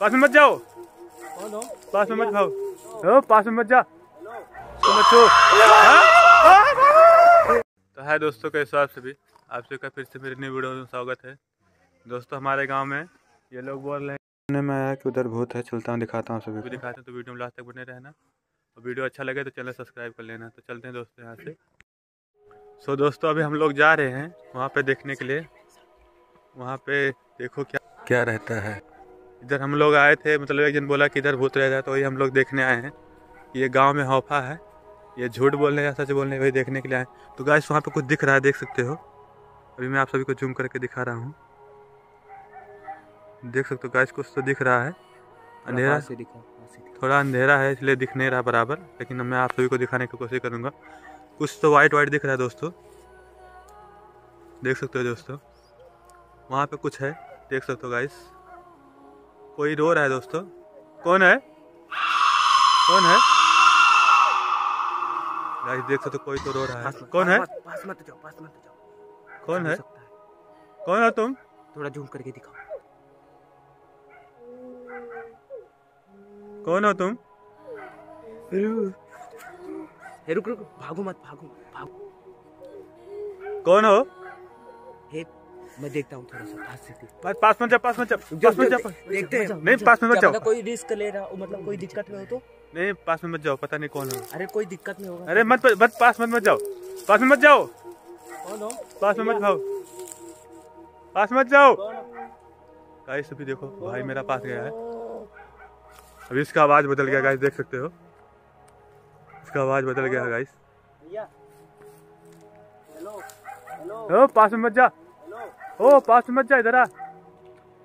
पास में मत जाओ। पास में मत भाओ ओ पास में मत जा। तो मत हाँ? तो है दोस्तों कैसे हो आप सभी? आप सभी का फिर से मेरे नई वीडियो में स्वागत है। दोस्तों हमारे गाँव में ये लोग बोल रहे हैं सुनने में आया कि उधर भूत है चलता हूँ दिखाता हूँ सभी को। दिखाते हैं तो वीडियो में लास्ट तक बने रहना। और वीडियो अच्छा लगे तो चैनल सब्सक्राइब कर लेना। तो चलते हैं दोस्तों यहाँ से। सो दोस्तों अभी हम लोग जा रहे हैं वहाँ पे देखने के लिए। वहाँ पे देखो क्या क्या रहता है। इधर हम लोग आए थे मतलब एक जन बोला कि इधर भूत रहता है तो वही हम लोग देखने आए हैं। ये गाँव में हौफा है ये झूठ बोलने या सच बोलने वही देखने के लिए आए। तो गाइस वहाँ पे कुछ दिख रहा है देख सकते हो। अभी मैं आप सभी को जूम करके दिखा रहा हूँ। देख सकते हो गाइस कुछ तो दिख रहा है। अंधेरा से दिखा। थोड़ा अंधेरा है इसलिए दिख नहीं रहा बराबर लेकिन मैं आप सभी को दिखाने की कोशिश करूँगा। कुछ तो वाइट वाइट दिख रहा है दोस्तों। देख सकते हो दोस्तों। वहाँ पे कुछ है देख सकते हो गाइस कोई रो रहा है दोस्तों? कौन है? कौन है? गाइस देख सकते हो कोई तो रो रहा है। कौन है? पास मत- जाओ पास मत जाओ। कौन है? कौन है तुम? थोड़ा जूम करके दिखाओ। कौन हो तुम? हे रुक रुक भागो मत भागो भागो। कौन हो? हे मैं देखता हूँ थोड़ा सा पास से पास पास में जा पास में जा पास में जा देखते हैं नहीं पास में मत जाओ कोई रिस्क ले रहा हो मतलब कोई दिक्कत में हो तो नहीं पास में मत जाओ पता नहीं कौन हो अरे कोई दिक्कत में होगा अरे मत मत पास मत मत जाओ पास में मत जाओ कौन हो पास में मत भाओ पास मत जाओ गाइस अभी देखो भाई मेरा पास गया है अभी इसका आवाज़ बदल गया गाइस देख सकते हो इसका आवाज़ बदल गया है गाइस भैया हेलो हेलो ओ पास में मत जा ओ, पास मत जा इधर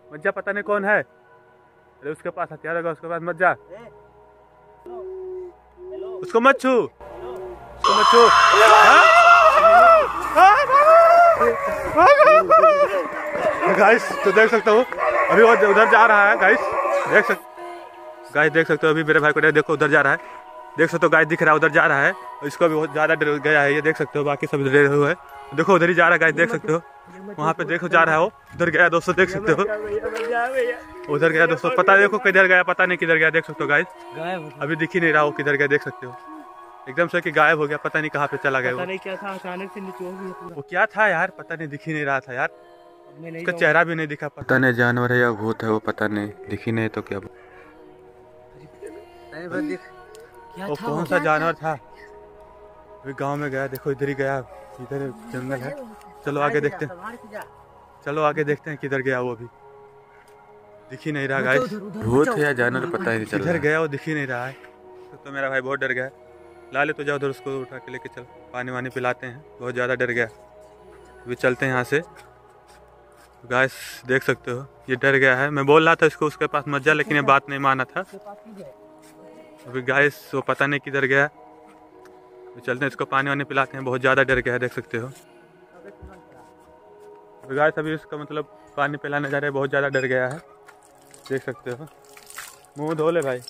मत जा पता नहीं कौन है। अरे, उसके पास हथियार होगा, उसके पास मत जा। उसको मत छू। उसको मत छू। हाँ? गाइस तो देख सकते हो। अभी वो उधर जा रहा है गाइस देख सक गाइस देख सकते हो, अभी मेरे भाई को देखो, उधर जा रहा है। देख सकते हो गाइस दिख रहा है, उधर जा रहा है। इसको भी बहुत ज़्यादा डर गया है, ये देख सकते हो, बाकी सब डरे हुए हैं। देखो उधर ही जा रहा है गाइस देख सकते हो। वहाँ पे देखो जा रहा है वो। उधर गया दोस्तों देख सकते हो। उधर गया दोस्तों पता देखो किधर गया पता नहीं किधर गया देख सकते हो गाइस गायब अभी दिख ही नहीं रहा वो किधर गया देख सकते हो। एकदम से कि गायब हो गया पता नहीं कहाँ पे चला गया पता वो नहीं क्या था अचानक से हो वो क्या था यार? पता नहीं दिख ही नहीं रहा था यार। उसका चेहरा भी नहीं दिखा पता नहीं। जानवर है या भूत है वो पता नहीं। दिखी नहीं तो क्या वो कौन सा जानवर था? अभी गाँव में गया देखो इधर ही गया। इधर जंगल है। चलो आगे देखते हैं। चलो आगे देखते हैं किधर गया वो अभी। दिख ही नहीं रहा उधर, भूत है या जानवर पता ही नहीं चल किधर गया वो दिख ही नहीं रहा है। तो, तो मेरा भाई बहुत डर गया ला ले तो जाओ उधर उसको उठा के लेके चल। पानी वानी पिलाते हैं। बहुत ज़्यादा डर गया। अभी चलते हैं यहाँ से। गाइस देख सकते हो ये डर गया है। मैं बोल रहा था इसको उसके पास मत जा लेकिन ये बात नहीं माना था। अभी गाइस वो पता नहीं किधर गया चलते हैं, इसको पानी वानी पिलाते हैं, बहुत ज़्यादा डर गया है, देख सकते हो। गाय अभी इसका मतलब पानी पिलाने जा रहे बहुत ज़्यादा डर गया है, देख सकते हो। मुँह धो ले भाई।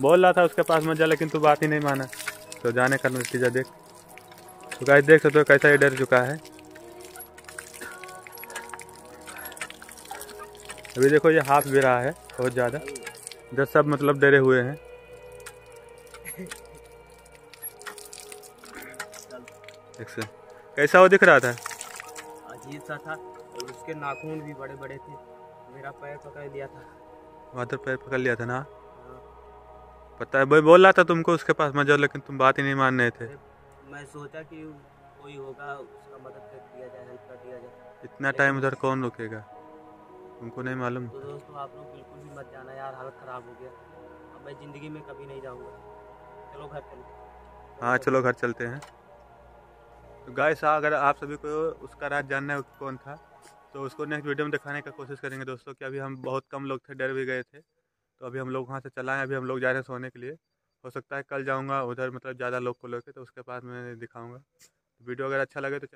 बोल रहा था उसके पास मत जा, लेकिन तू बात ही नहीं माना। तो जाने का नतीजा देख। तो गाइस, देख सकते हो कैसा ये डर चुका है। अभी देखो, ये हाथ भी रहा है, बहुत ज़्यादा। जब सब मतलब डरे हुए हैं। देख कैसा वो दिख रहा था? अजीब सा था और उसके नाखून भी बड़े बड़े थे। मेरा पैर पकड़ लिया था। वाटर पैर पकड़ लिया था ना? पता है भाई बोल रहा था तुमको उसके पास मत जाओ लेकिन तुम बात ही नहीं मान रहे थे। मैं सोचा कि कोई होगा उसका मदद कर दिया जाए हेल्प कर दिया जाए। इतना टाइम उधर कौन रुकेगा? तुमको नहीं मालूम। तो दोस्तों आप लोग बिल्कुल भी मत जाना यार हालत ख़राब हो गया। अब मैं ज़िंदगी में कभी नहीं जाऊँगा। चलो घर चलो हाँ चलो घर चलते हैं। तो गाइस अगर आप सभी को उसका राज जानना है कौन था तो उसको नेक्स्ट वीडियो में दिखाने का कोशिश करेंगे दोस्तों कि अभी हम बहुत कम लोग थे, डर भी गए थे। तो अभी हम लोग वहाँ से चलाएँ, अभी हम लोग जा रहे हैं सोने के लिए। हो सकता है कल जाऊँगा उधर मतलब ज़्यादा लोग को लेकर तो उसके बाद मैं दिखाऊँगा। वीडियो अगर अच्छा लगे तो